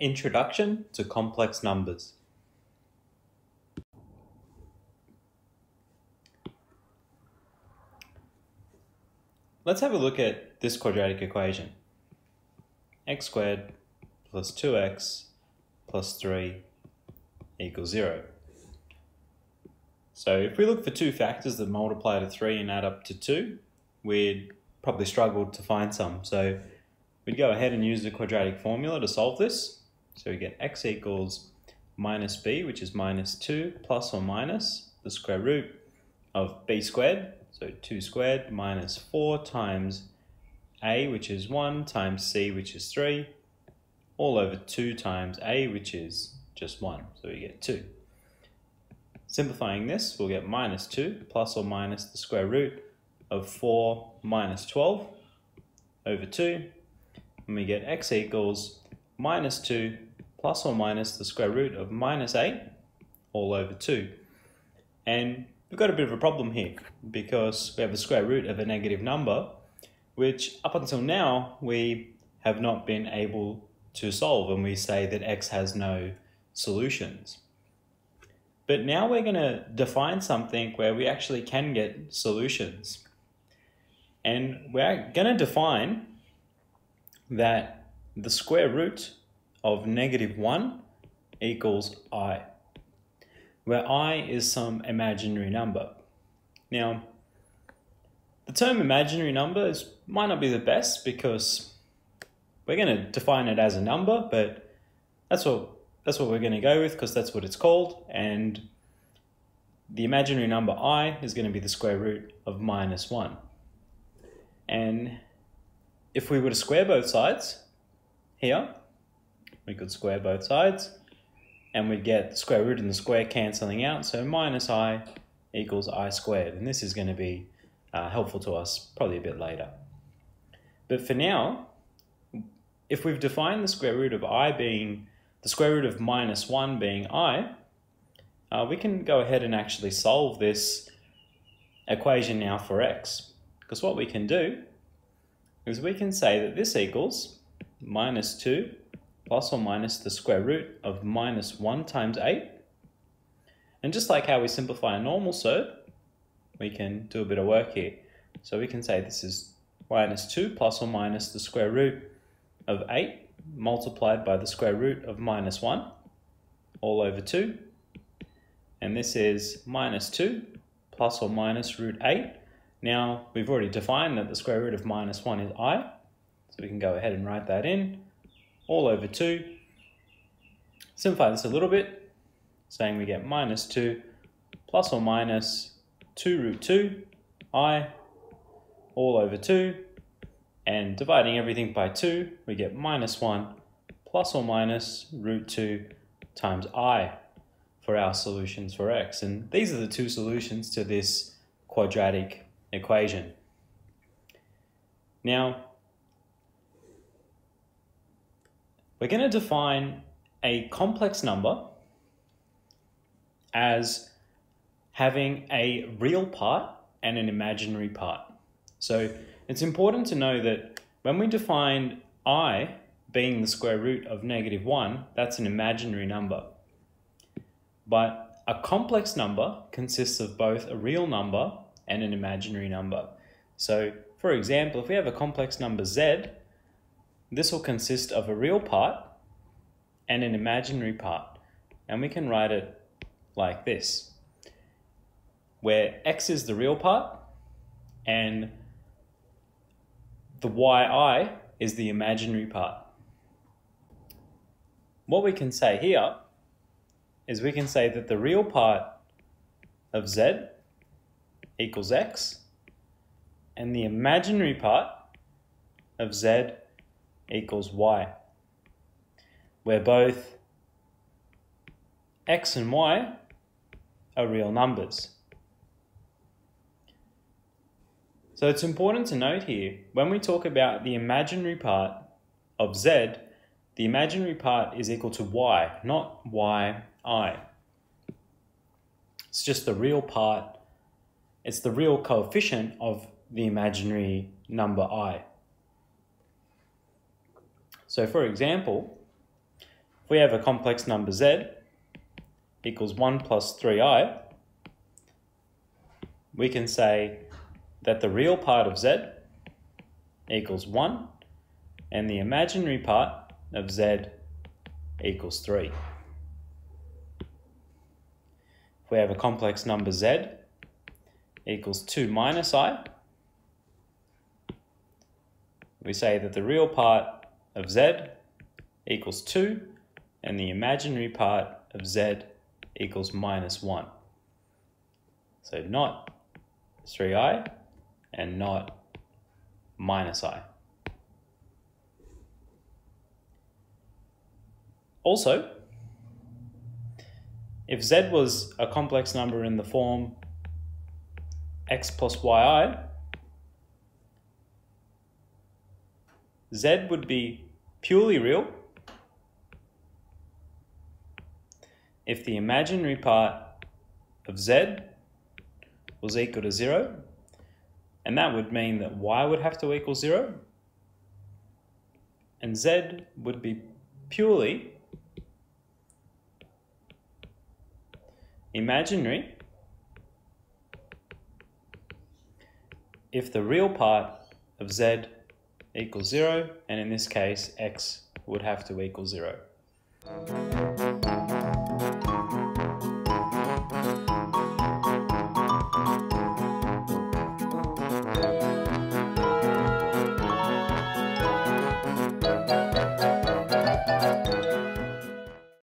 Introduction to Complex Numbers. Let's have a look at this quadratic equation. x squared plus 2x plus 3 equals 0. So if we look for two factors that multiply to 3 and add up to 2, we'd probably struggle to find some. So we'd go ahead and use the quadratic formula to solve this. So we get x equals minus b, which is minus 2, plus or minus the square root of b squared, so 2 squared, minus 4 times a, which is 1, times c, which is 3, all over 2 times a, which is just 1, so we get 2. Simplifying this, we'll get minus 2 plus or minus the square root of 4 minus 12 over 2, and we get x equals minus 2 plus or minus the square root of minus 8 all over 2. And we've got a bit of a problem here because we have the square root of a negative number, which up until now we have not been able to solve and we say that x has no solutions. But now we're going to define something where we actually can get solutions. And we're going to define that the square root of negative 1 equals i, where i is some imaginary number. Now, the term imaginary number is, might not be the best because we're going to define it as a number, but that's what, that's what we're going to go with because that's what it's called. And the imaginary number i is going to be the square root of minus 1. And if we were to square both sides here, we could square both sides and we'd get the square root and the square cancelling out. So minus i equals i squared. And this is going to be uh, helpful to us probably a bit later. But for now, if we've defined the square root of i being the square root of minus 1 being i, uh, we can go ahead and actually solve this equation now for x. Because what we can do is we can say that this equals minus 2 plus or minus the square root of minus 1 times 8. And just like how we simplify a normal surd, we can do a bit of work here. So we can say this is minus 2 plus or minus the square root of 8 multiplied by the square root of minus 1 all over 2. And this is minus 2 plus or minus root 8. Now, we've already defined that the square root of minus 1 is i, so we can go ahead and write that in all over 2. Simplify this a little bit, saying we get minus 2 plus or minus 2 root 2 i all over 2. And dividing everything by 2, we get minus 1 plus or minus root 2 times i for our solutions for x. And these are the two solutions to this quadratic equation. Now, We're going to define a complex number as having a real part and an imaginary part. So it's important to know that when we define i being the square root of negative 1, that's an imaginary number. But a complex number consists of both a real number and an imaginary number. So for example, if we have a complex number z, this will consist of a real part and an imaginary part. And we can write it like this, where x is the real part and the yi is the imaginary part. What we can say here is we can say that the real part of z equals x and the imaginary part of z equals y, where both x and y are real numbers. So it's important to note here, when we talk about the imaginary part of z, the imaginary part is equal to y, not yi. It's just the real part, it's the real coefficient of the imaginary number i. So for example, if we have a complex number z equals 1 plus 3i, we can say that the real part of z equals 1 and the imaginary part of z equals 3. If we have a complex number z equals 2 minus i, we say that the real part of z equals 2 and the imaginary part of z equals minus 1. So not 3i and not minus i. Also, if z was a complex number in the form x plus yi, z would be purely real. If the imaginary part of z was equal to 0, and that would mean that y would have to equal 0, and z would be purely imaginary if the real part of z equals 0, and in this case x would have to equal 0.